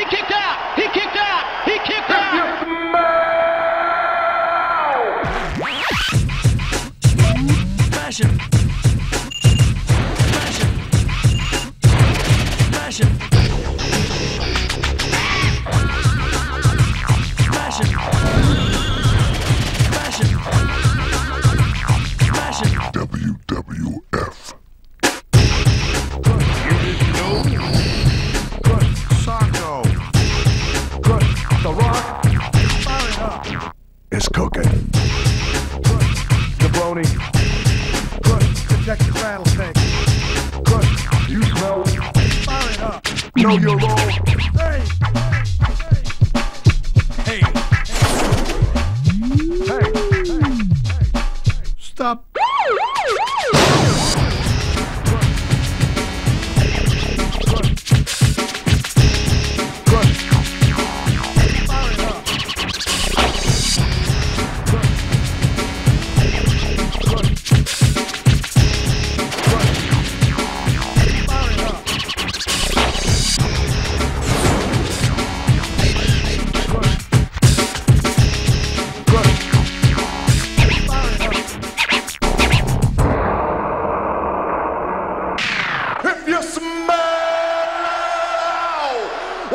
He kicked out. He kicked out. He kicked out. Fashion. Up. Know your role. Hey. Hey. Hey. Stop.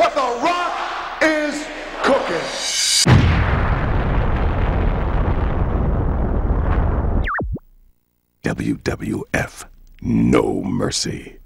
What the rock is cooking. WWF. No mercy.